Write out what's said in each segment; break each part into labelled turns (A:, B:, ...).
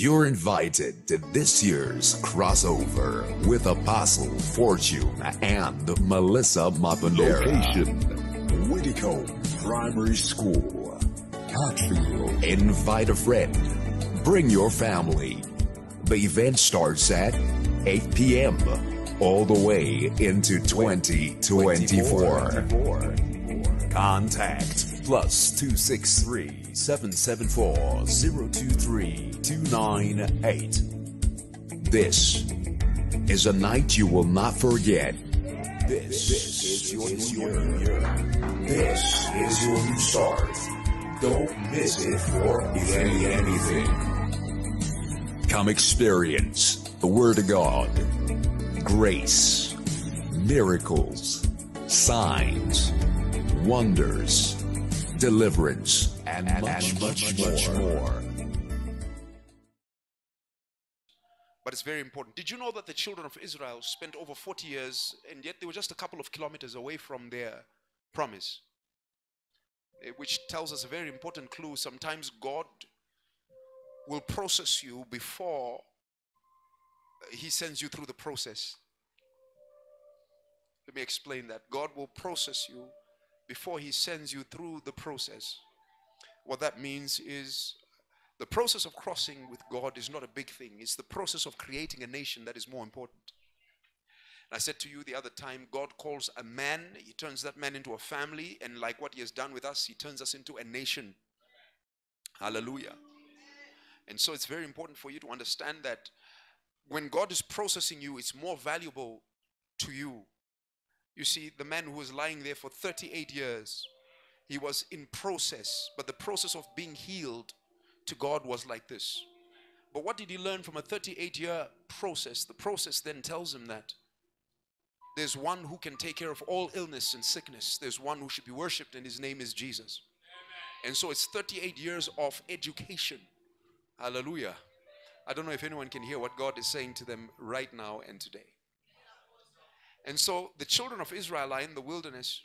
A: You're invited to this year's crossover with Apostle Fortune and Melissa Mapondera.
B: Location Whittycombe Primary School, Hatfield.
A: Invite a friend. Bring your family. The event starts at 8 p.m. all the way into 2024. Contact plus 263 774 023 298. This is a night you will not forget. This, is your new year. This is your new start. Don't miss it for any anything. Come experience the Word of God, grace, miracles, signs, wonders, deliverance, and, much, much, much more.
C: But it's very important. Did you know that the children of Israel spent over 40 years and yet they were just a couple of kilometers away from their promise? Eh, Which tells us a very important clue. Sometimes God will process you before He sends you through the process. Let me explain that. God will process you before He sends you through the process. What that means is the process of crossing with God is not a big thing. It's the process of creating a nation that is more important. And I said to you the other time, God calls a man, He turns that man into a family, and like what He has done with us, He turns us into a nation. Hallelujah. And so it's very important for you to understand that when God is processing you, it's more valuable to you. You see, the man who was lying there for 38 years, he was in process, but the process of being healed to God was like this. But what did he learn from a 38 year process? The process then tells him that there's one who can take care of all illness and sickness. There's one who should be worshipped, and his name is Jesus. And so it's 38 years of education. Hallelujah. I don't know if anyone can hear what God is saying to them right now and today. And so the children of Israel are in the wilderness,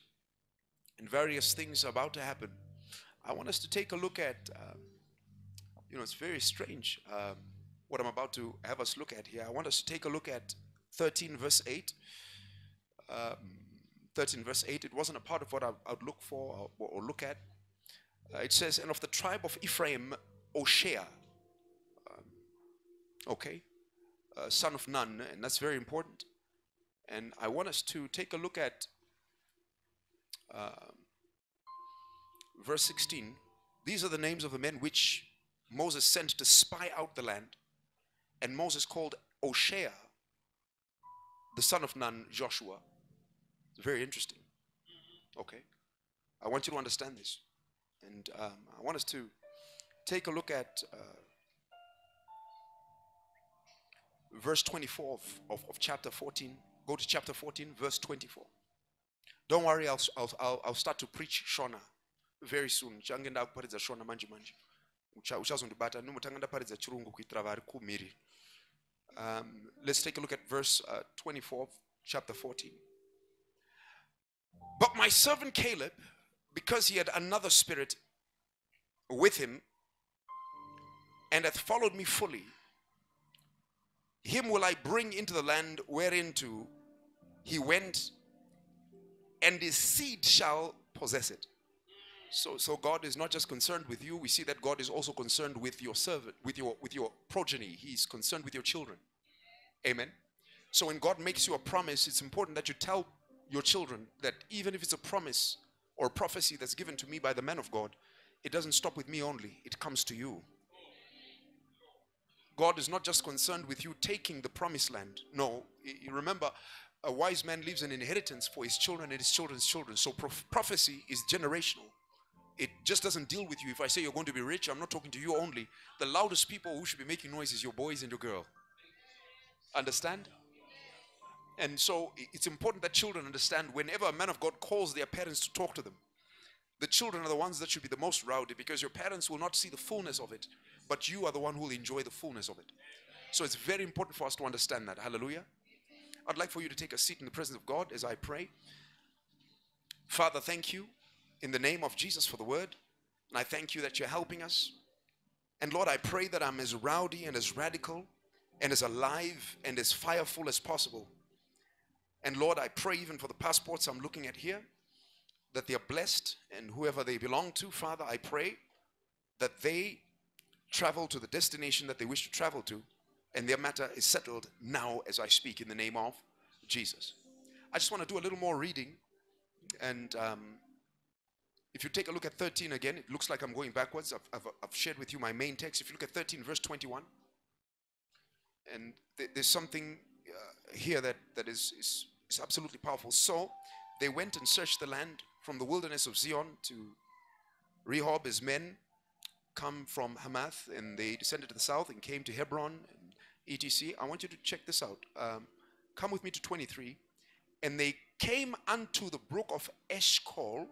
C: and various things are about to happen. I want us to take a look at, um, you know, it's very strange um, what I'm about to have us look at here. I want us to take a look at 13 verse 8. Um, 13 verse 8. It wasn't a part of what I, I would look for or, or look at. Uh, it says, and of the tribe of Ephraim, Oshea. Um, okay. Uh, son of Nun, and that's very important. And I want us to take a look at uh, verse 16. These are the names of the men which Moses sent to spy out the land. And Moses called Oshea, the son of Nun, Joshua. It's very interesting. Okay. I want you to understand this. And um, I want us to take a look at uh, verse 24 of, of, of chapter 14. Go to chapter 14, verse 24. Don't worry, I'll, I'll, I'll, start to preach Shona very soon. Changenda kuparidza Shona manje manje. Ucha- uchazondibata nomutanga ndaparidza chirungu kuitira vari kumhiri. Um, let's take a look at verse uh, 24 of chapter 14. But my servant Caleb, because he had another spirit with him and hath followed me fully, him will I bring into the land whereinto he went, and his seed shall possess it. So, so God is not just concerned with you. We see that God is also concerned with your servant, with your with your progeny. He's concerned with your children. Amen. So when God makes you a promise, it's important that you tell your children that even if it's a promise or prophecy that's given to me by the man of God, it doesn't stop with me only. It comes to you. God is not just concerned with you taking the promised land. No, remember, a wise man leaves an inheritance for his children and his children's children. So prof- prophecy is generational. It just doesn't deal with you. If I say you're going to be rich, I'm not talking to you only. The loudest people who should be making noise is your boys and your girl. Understand? And so it's important that children understand whenever a man of God calls their parents to talk to them, the children are the ones that should be the most rowdy because your parents will not see the fullness of it, but you are the one who will enjoy the fullness of it. So it's very important for us to understand that. Hallelujah. I'd like for you to take a seat in the presence of God as I pray. Father, thank you in the name of Jesus for the word. And I thank you that you're helping us. And Lord, I pray that I'm as rowdy and as radical and as alive and as fireful as possible. And Lord, I pray even for the passports I'm looking at here that they are blessed and whoever they belong to, Father, I pray that they travel to the destination that they wish to travel to and their matter is settled now as I speak in the name of Jesus. I just want to do a little more reading and um, if you take a look at 13 again, it looks like I'm going backwards. I've, I've, I've shared with you my main text. If you look at 13, verse 21, and th- there's something uh, here that, that is, is, is absolutely powerful. So they went and searched the land from the wilderness of Zion to Rehob. His men come from Hamath, and they descended to the south and came to Hebron etc. I want you to check this out. Um, come with me to 23. And they came unto the brook of Eshcol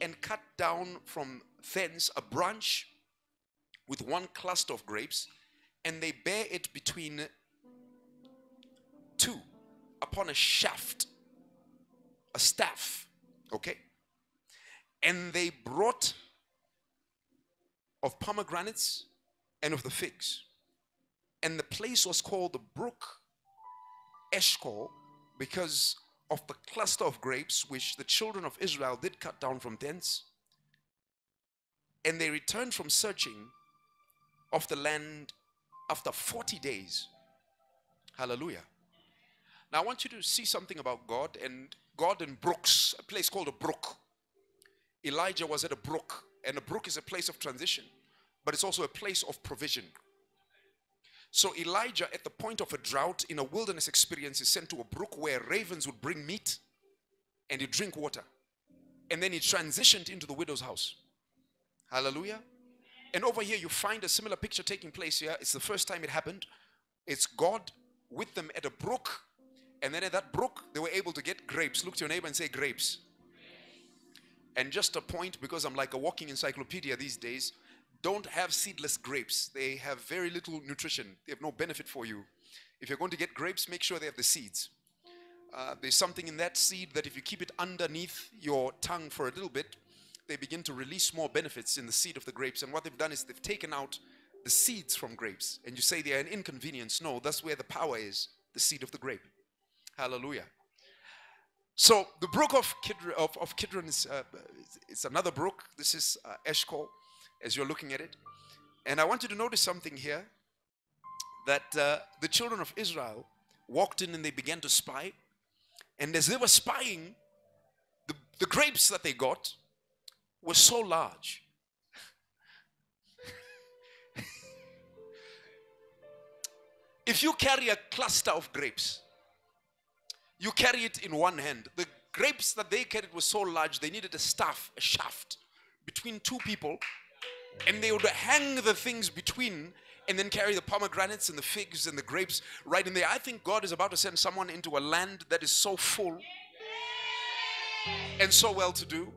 C: and cut down from thence a branch with one cluster of grapes, and they bear it between two upon a shaft, a staff. Okay? And they brought of pomegranates and of the figs. And the place was called the brook Eshcol because of the cluster of grapes which the children of Israel did cut down from thence. And they returned from searching of the land after 40 days. Hallelujah. Now I want you to see something about God and God in brooks, a place called a brook. Elijah was at a brook, and a brook is a place of transition, but it's also a place of provision. So Elijah, at the point of a drought in a wilderness experience, is sent to a brook where ravens would bring meat and he'd drink water. And then he transitioned into the widow's house. Hallelujah. And over here, you find a similar picture taking place here. It's the first time it happened. It's God with them at a brook. And then at that brook, they were able to get grapes. Look to your neighbor and say, grapes. And just a point, because I'm like a walking encyclopedia these days, don't have seedless grapes. They have very little nutrition, they have no benefit for you. If you're going to get grapes, make sure they have the seeds. Uh, there's something in that seed that if you keep it underneath your tongue for a little bit, they begin to release more benefits in the seed of the grapes. And what they've done is they've taken out the seeds from grapes. And you say they are an inconvenience. No, that's where the power is the seed of the grape. Hallelujah. So the brook of, Kidron, of, of Kidron is uh, it's another brook. This is uh, Eshcol as you're looking at it. And I want you to notice something here that uh, the children of Israel walked in and they began to spy. And as they were spying, the, the grapes that they got were so large. if you carry a cluster of grapes, you carry it in one hand. The grapes that they carried were so large, they needed a staff, a shaft between two people and they would hang the things between and then carry the pomegranates and the figs and the grapes right in there. I think God is about to send someone into a land that is so full and so well to do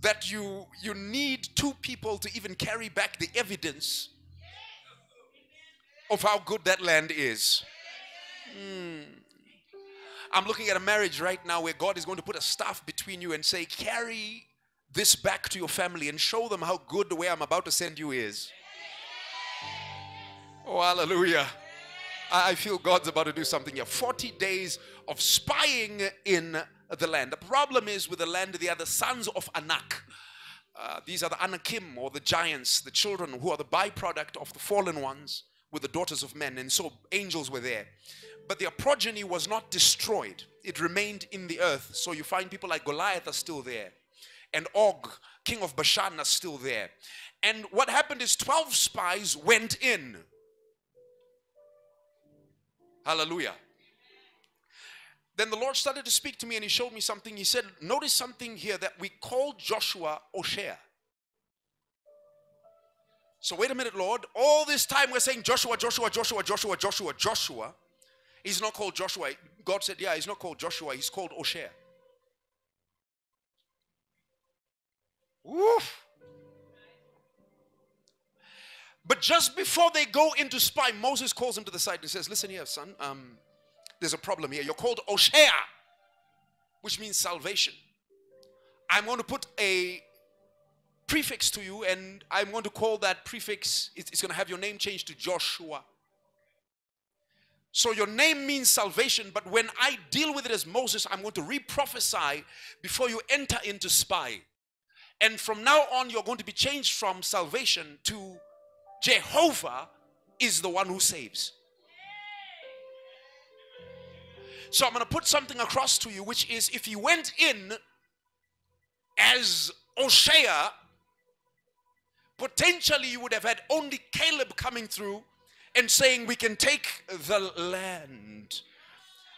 C: that you you need two people to even carry back the evidence of how good that land is. Mm. I'm looking at a marriage right now where God is going to put a staff between you and say, carry this back to your family and show them how good the way I'm about to send you is. Oh, hallelujah. I feel God's about to do something here. 40 days of spying in the land. The problem is with the land, they are the sons of Anak. Uh, these are the Anakim or the giants, the children who are the byproduct of the fallen ones with the daughters of men. And so angels were there. But their progeny was not destroyed, it remained in the earth. So you find people like Goliath are still there and Og, king of Bashan, are still there. And what happened is 12 spies went in. Hallelujah. Then the Lord started to speak to me and he showed me something. He said, Notice something here that we call Joshua Oshea. So, wait a minute, Lord. All this time we're saying Joshua, Joshua, Joshua, Joshua, Joshua, Joshua. He's not called Joshua. God said, Yeah, he's not called Joshua, he's called Oshea. Woof. But just before they go into spy, Moses calls him to the side and says, Listen here, son, um, there's a problem here. You're called Oshea, which means salvation. I'm going to put a prefix to you, and I'm going to call that prefix, it's, going to have your name changed to Joshua. So your name means salvation, but when I deal with it as Moses, I'm going to re prophesy before you enter into spy. And from now on, you're going to be changed from salvation to Jehovah is the one who saves. So I'm going to put something across to you, which is if you went in as Oshea, potentially you would have had only Caleb coming through and saying, We can take the land.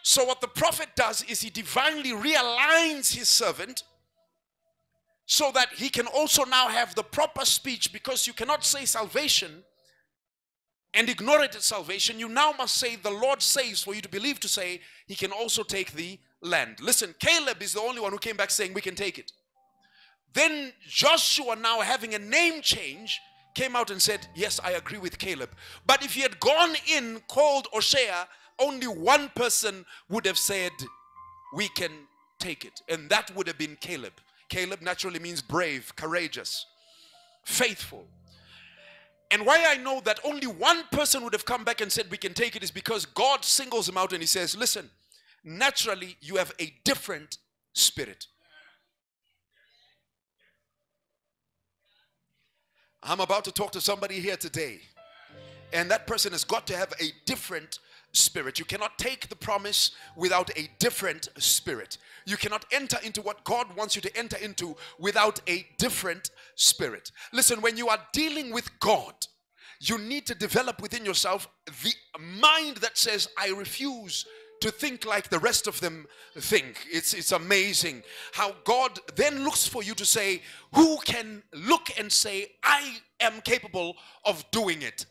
C: So, what the prophet does is he divinely realigns his servant so that he can also now have the proper speech because you cannot say salvation and ignore it as salvation, you now must say, The Lord saves for you to believe to say, He can also take the land. Listen, Caleb is the only one who came back saying, We can take it. Then Joshua, now having a name change, came out and said, Yes, I agree with Caleb. But if he had gone in called Oshea, only one person would have said, We can take it. And that would have been Caleb. Caleb naturally means brave, courageous, faithful. And why I know that only one person would have come back and said we can take it is because God singles him out and he says, Listen, naturally you have a different spirit. I'm about to talk to somebody here today, and that person has got to have a different spirit. You cannot take the promise without a different spirit. You cannot enter into what God wants you to enter into without a different spirit. Listen, when you are dealing with God, you need to develop within yourself the mind that says, I refuse to think like the rest of them think. It's, it's amazing how God then looks for you to say, Who can look and say, I am capable of doing it?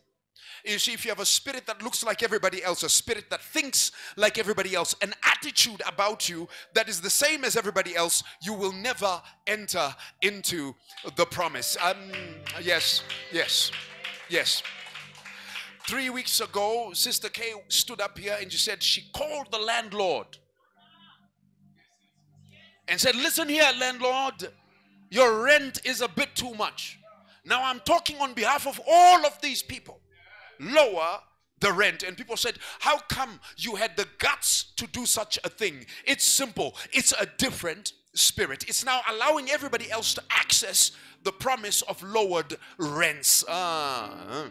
C: You see, if you have a spirit that looks like everybody else, a spirit that thinks like everybody else, an attitude about you that is the same as everybody else, you will never enter into the promise. Um, yes, yes, yes. Three weeks ago, Sister Kay stood up here and she said she called the landlord and said, Listen here, landlord, your rent is a bit too much. Now I'm talking on behalf of all of these people lower the rent. And people said, How come you had the guts to do such a thing? It's simple, it's a different spirit. It's now allowing everybody else to access the promise of lowered rents. Ah, uh,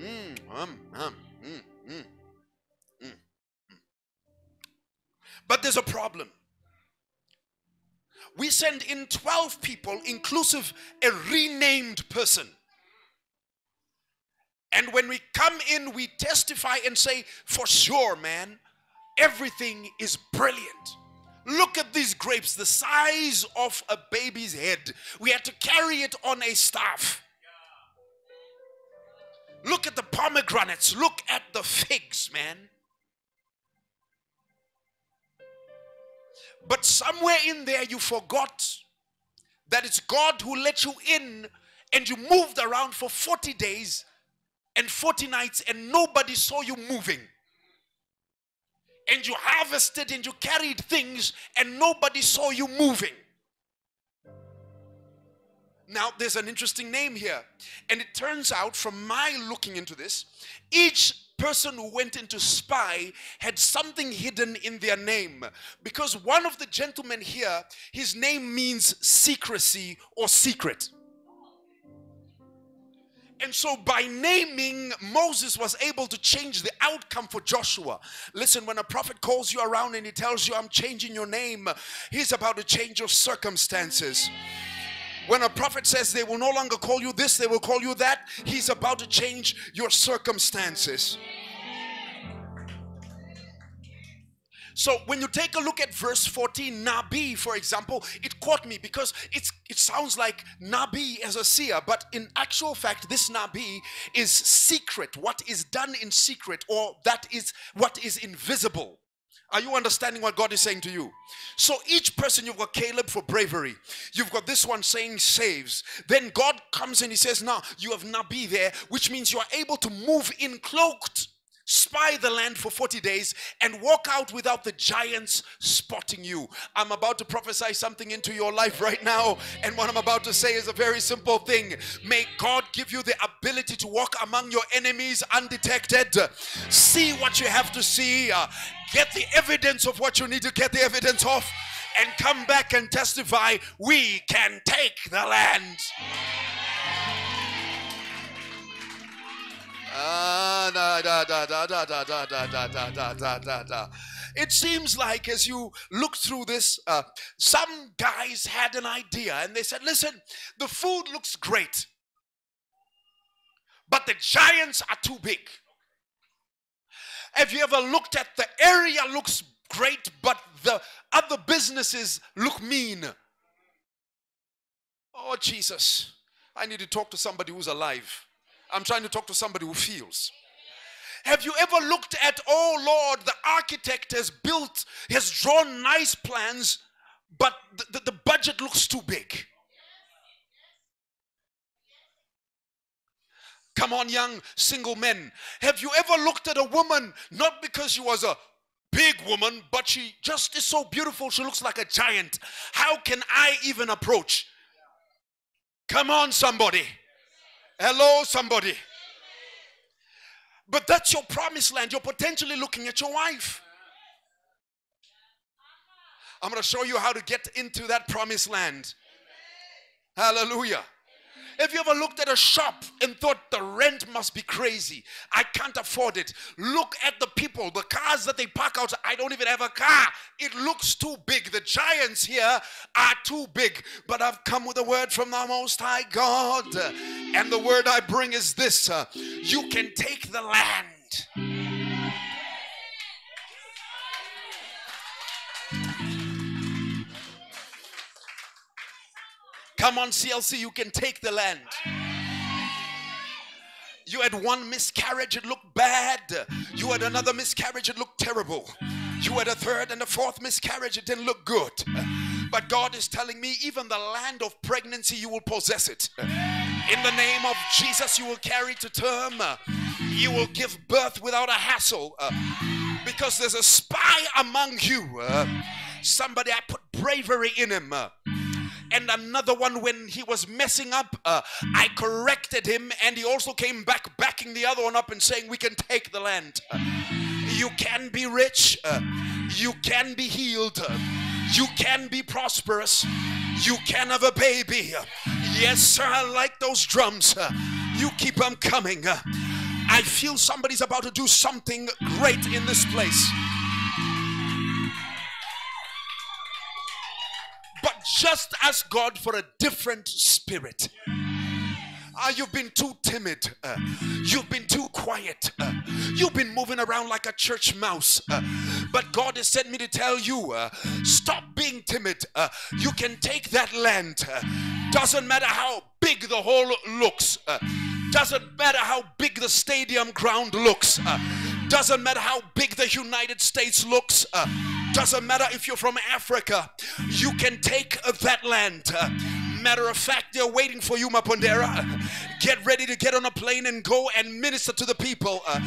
C: mm, um, um, mm, mm, mm, but there's a problem. We send in 12 people, inclusive a renamed person. And when we come in, we testify and say, for sure, man, everything is brilliant. Look at these grapes, the size of a baby's head. We had to carry it on a staff. Look at the pomegranates. Look at the figs, man. But somewhere in there, you forgot that it's God who let you in and you moved around for 40 days and 40 nights and nobody saw you moving. And you harvested and you carried things and nobody saw you moving. Now, there's an interesting name here. And it turns out, from my looking into this, each person who went into spy had something hidden in their name. Because one of the gentlemen here, his name means secrecy or secret. And so, by naming, Moses was able to change the outcome for Joshua. Listen, when a prophet calls you around and he tells you, I'm changing your name, he's about to change your circumstances. When a prophet says they will no longer call you this, they will call you that, he's about to change your circumstances. So when you take a look at verse 14, Nabi, for example, it caught me because it's it sounds like Nabi as a seer, but in actual fact, this Nabi is secret, what is done in secret, or that is what is invisible. Are you understanding what God is saying to you? So each person, you've got Caleb for bravery. You've got this one saying saves. Then God comes and he says, now you have Nabi there, which means you are able to move in cloaked spy the land for 40 days, and walk out without the giants spotting you. I'm about to prophesy something into your life right now, and what I'm about to say is a very simple thing. May God give you the ability to walk among your enemies undetected. See what you have to see, get the evidence of what you need to get the evidence of, and come back and testify we can take the land. Ah. It seems like as you look through this, uh, some guys had an idea and they said, listen, the food looks great, but the giants are too big. Have you ever looked at the area looks great, but the other businesses look mean? Oh, Jesus. I need to talk to somebody who's alive. I'm trying to talk to somebody who feels. Have you ever looked at, oh Lord, the architect has built, has drawn nice plans, but the, the, the budget looks too big? Come on, young single men. Have you ever looked at a woman, not because she was a big woman, but she just is so beautiful, she looks like a giant? How can I even approach? Come on, somebody. Hello, somebody. But that's your promised land. You're potentially looking at your wife. I'm going to show you how to get into that promised land. Hallelujah. Have you ever looked at a shop and thought the rent must be crazy? I can't afford it. Look at the people, the cars that they park out. I don't even have a car. It looks too big. The giants here are too big. But I've come with a word from the Most High God. And the word I bring is this uh, you can take the land. Come on, CLC, you can take the land. You had one miscarriage, it looked bad. You had another miscarriage, it looked terrible. You had a third and a fourth miscarriage, it didn't look good. But God is telling me, even the land of pregnancy, you will possess it. In the name of Jesus, you will carry to term. You will give birth without a hassle. Uh, because there's a spy among you. Uh, somebody, I put bravery in him uh, and another one when he was messing up uh, i corrected him and he also came back backing the other one up and saying we can take the land. You can be rich uh, you can be healed uh, you can be prosperous you can have a baby. Yes sir i like those drums. Uh, you keep them coming. Uh, i feel somebody's about to do something great in this place just ask God for a different spirit. Uh, you've been too timid. Uh, you've been too quiet. Uh, you've been moving around like a church mouse. Uh, but God has sent me to tell you uh, stop being timid. Uh, you can take that land. doesn't matter how big the hole looks, doesn't matter how big the stadium ground looks, doesn't matter how big the United States looks. Doesn't matter if you're from Africa, you can take that land. Matter of fact, they're waiting for you, Mapondera. Get ready to get on a plane and go and minister to the people. Uh,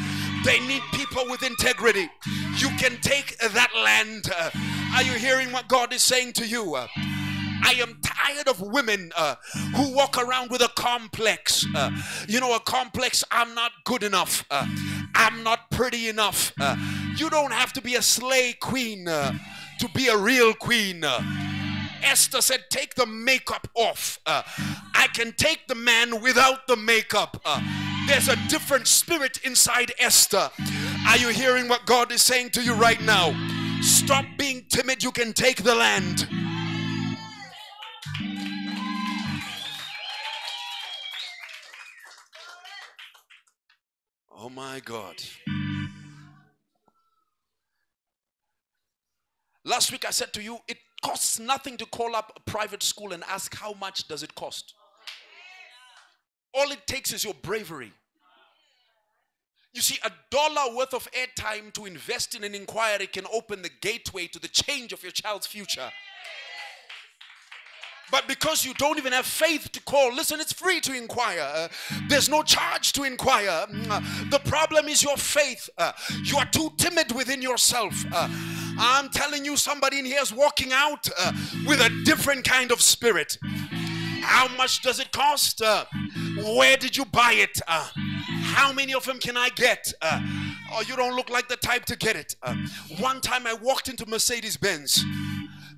C: they need people with integrity. You can take that land. Uh, are you hearing what God is saying to you? Uh, I am tired of women uh, who walk around with a complex. Uh, you know, a complex, I'm not good enough. Uh, I'm not pretty enough. Uh, you don't have to be a slay queen uh, to be a real queen. Uh, Esther said, Take the makeup off. I can take the man without the makeup. there's a different spirit inside Esther. Are you hearing what God is saying to you right now? Stop being timid. You can take the land. Oh my God. Last week I said to you, it costs nothing to call up a private school and ask how much does it cost. All it takes is your bravery. You see, a dollar worth of airtime to invest in an inquiry can open the gateway to the change of your child's future. But because you don't even have faith to call, listen, it's free to inquire. There's no charge to inquire. The problem is your faith. You are too timid within yourself. I'm telling you, somebody in here is walking out uh, with a different kind of spirit. How much does it cost? Uh, where did you buy it? Uh, how many of them can I get? Uh, oh, you don't look like the type to get it. Uh, one time I walked into Mercedes Benz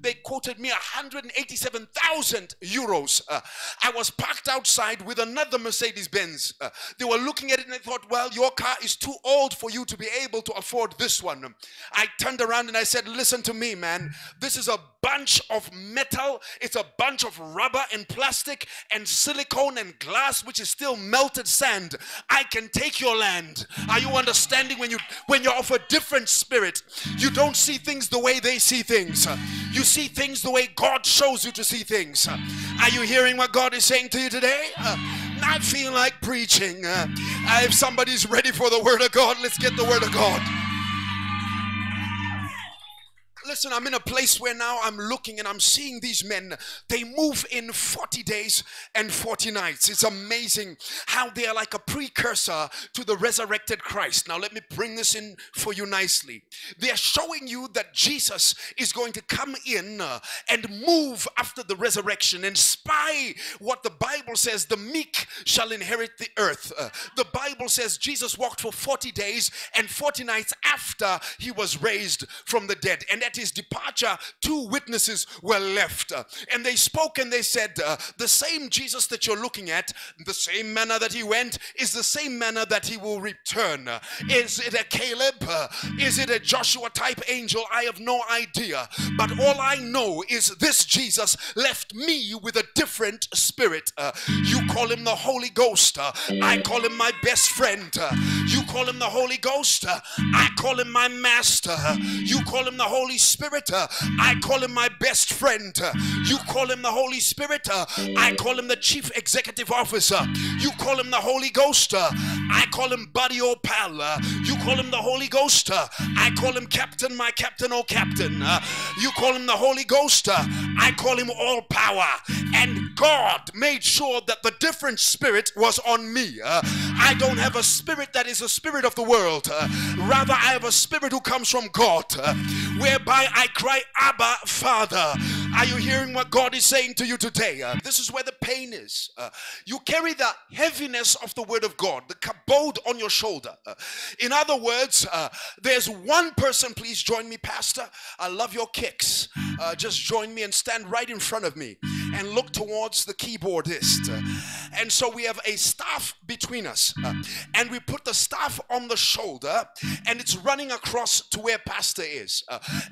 C: they quoted me 187,000 euros. Uh, I was parked outside with another Mercedes Benz. Uh, they were looking at it and they thought, well, your car is too old for you to be able to afford this one. I turned around and I said, listen to me, man. This is a bunch of metal, it's a bunch of rubber and plastic and silicone and glass, which is still melted sand. I can take your land. Are you understanding when you when you're of a different spirit? You don't see things the way they see things. You see things the way God shows you to see things. Are you hearing what God is saying to you today? I feel like preaching. if somebody's ready for the word of God, let's get the word of God. Listen, I'm in a place where now I'm looking and I'm seeing these men. They move in 40 days and 40 nights. It's amazing how they are like a precursor to the resurrected Christ. Now, let me bring this in for you nicely. They are showing you that Jesus is going to come in uh, and move after the resurrection and spy what the Bible says the meek shall inherit the earth. Uh, the Bible says Jesus walked for 40 days and 40 nights after he was raised from the dead. And at at his departure, two witnesses were left. And they spoke and they said, uh, The same Jesus that you're looking at, the same manner that he went, is the same manner that he will return. Is it a Caleb? Is it a Joshua type angel? I have no idea. But all I know is this Jesus left me with a different spirit. Uh, you call him the Holy Ghost. Uh, I call him my best friend. Uh, you call him the Holy Ghost. Uh, I call him my master. You call him the Holy Spirit. Uh, I call him my best friend. Uh, you call him the Holy Spirit. Uh, I call him the chief executive officer. You call him the Holy Ghost. Uh, I call him buddy or pal. Uh, you call him the Holy Ghost. Uh, I call him captain, my captain or captain. You call him the Holy Ghost. I call him all power. And God made sure that the different spirit was on me. I don't have a spirit that is a spirit of the world. Rather, I have a spirit who comes from God, whereby I cry, Abba, Father. Are you hearing what God is saying to you today? Uh, this is where the pain is. Uh, you carry the heaviness of the word of God, the kabod on your shoulder. Uh, in other words, uh, there's one person, please join me, Pastor. I love your kicks. Uh, just join me and stand right in front of me and look towards the keyboardist. And so we have a staff between us, and we put the staff on the shoulder, and it's running across to where Pastor is.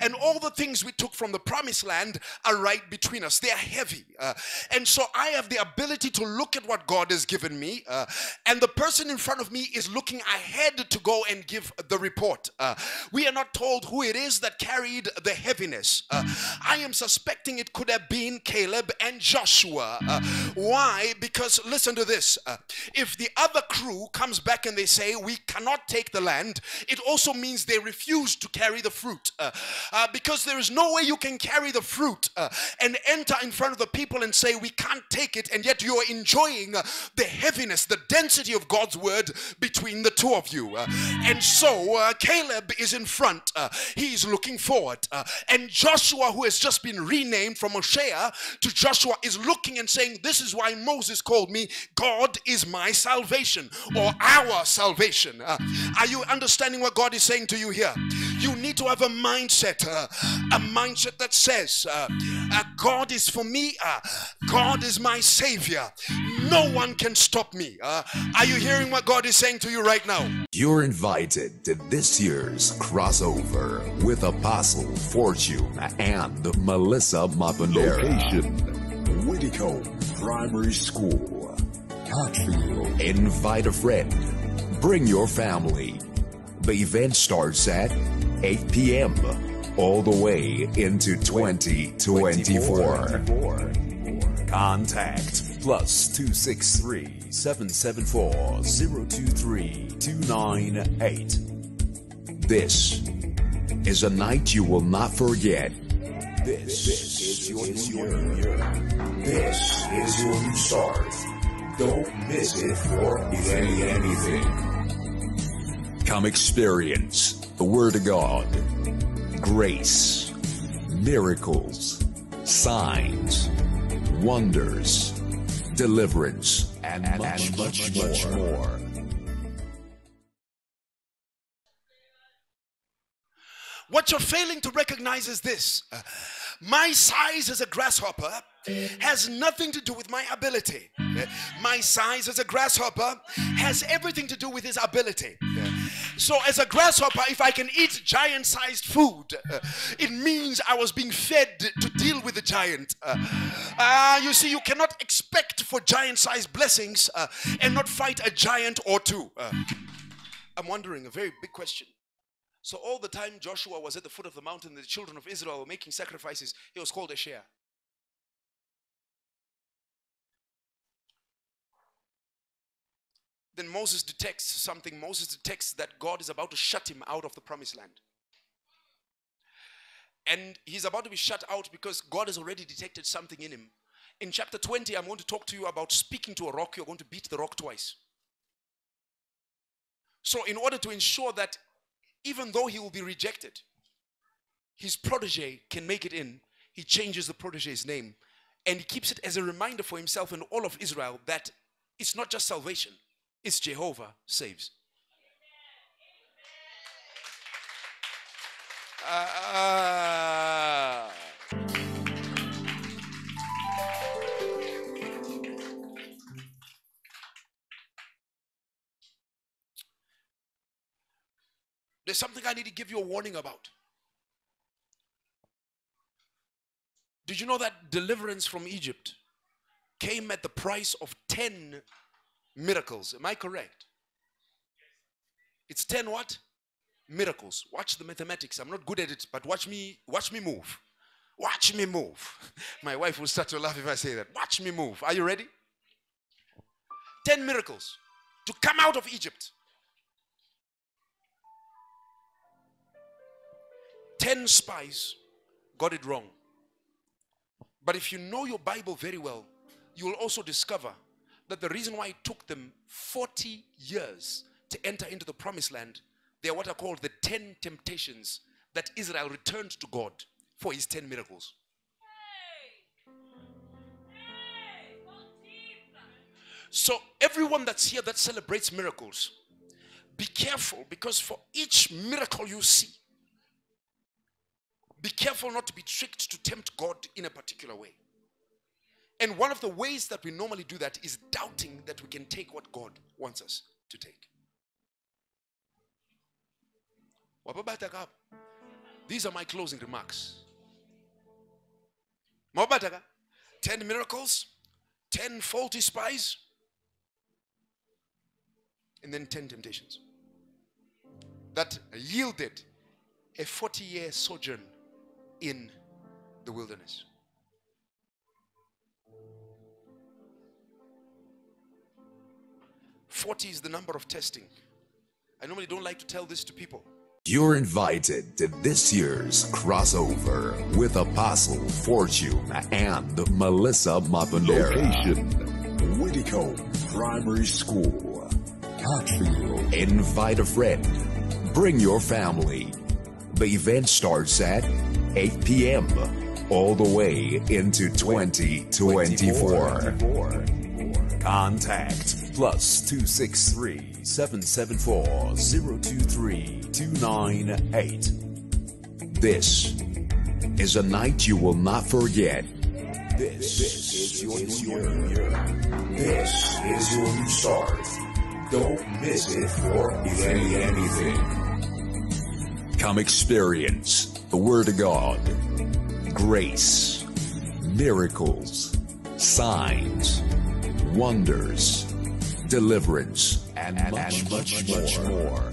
C: and all the things we took from the promised land are right between us. They are heavy. And so I have the ability to look at what God has given me, and the person in front of me is looking ahead to go and give the report. We are not told who it is that carried the heaviness. I am suspecting it could have been Caleb and Joshua. Uh, why? Because listen to this. Uh, if the other crew comes back and they say, We cannot take the land, it also means they refuse to carry the fruit. Uh, uh, because there is no way you can carry the fruit uh, and enter in front of the people and say, We can't take it, and yet you're enjoying uh, the heaviness, the density of God's word between the two of you. And so Caleb is in front, uh, he's looking forward, and Joshua, who has just been renamed from Moshe to Joshua, is looking and saying, This is why Moses called me God is my salvation or our salvation. are you understanding what God is saying to you here? You need to have a mindset uh, a mindset that says, uh, uh, God is for me, uh, God is my Savior. No one can stop me. Uh, are you hearing what God is saying to you right now?
A: You're invited to this year's crossover with Apostle Fortune and Melissa Mapondera.
B: Location Whitcomb Primary School, Hatfield.
A: Invite a friend, bring your family. The event starts at 8 p.m all the way into 2024. Contact plus 263 774 023 298. This is a night you will not forget. This, this is your, your year. This is your new start. Don't miss it for any anything. Come experience the Word of God, grace, miracles, signs, wonders, deliverance, and, much, much, much more.
C: What you're failing to recognize is this my size as a grasshopper has nothing to do with my ability. My size as a grasshopper has everything to do with his ability. So, as a grasshopper, if I can eat giant sized food, it means I was being fed to deal with the giant. Uh, you see, you cannot expect for giant sized blessings uh, and not fight a giant or two. Uh, I'm wondering a very big question. So all the time Joshua was at the foot of the mountain, the children of Israel were making sacrifices. He was called Oshea. Then Moses detects something. Moses detects that God is about to shut him out of the promised land. And he's about to be shut out because God has already detected something in him. In chapter 20, I'm going to talk to you about speaking to a rock. You're going to beat the rock twice. So, in order to ensure that even though he will be rejected, his protege can make it in, he changes the protege's name and he keeps it as a reminder for himself and all of Israel that it's not just salvation, it's Jehovah saves. Uh, there's something I need to give you a warning about. Did you know that deliverance from Egypt came at the price of 10 miracles? Am I correct? It's 10 what? Miracles. Watch the mathematics. I'm not good at it, but watch me watch me move. Watch me move. My wife will start to laugh if I say that. Watch me move. Are you ready? 10 miracles to come out of Egypt. 10 spies got it wrong. But if you know your Bible very well, you will also discover that the reason why it took them 40 years to enter into the promised land, they are what are called the 10 temptations that Israel returned to God for his 10 miracles. So, everyone that's here that celebrates miracles, be careful because for each miracle you see, be careful not to be tricked to tempt God in a particular way. And one of the ways that we normally do that is doubting that we can take what God wants us to take. These are my closing remarks. Mababataka. 10 miracles, 10 faulty spies, and then 10 temptations that yielded a 40 year sojourn in the wilderness. Forty is the number of testing. I normally don't like to tell this to people.
A: You're invited to this year's crossover with Apostle Fortune and Melissa Mapondera.
B: Location Whitcomb Primary School, Hatfield.
A: Invite a friend. Bring your family. The event starts at 8 p.m. all the way into 2024. Contact plus 263 774 023 298. This is a night you will not forget. This, is your new year. This is your new start. Don't miss it for any anything. Come experience the Word of God, grace, miracles, signs, wonders, deliverance, and, much, much, much more.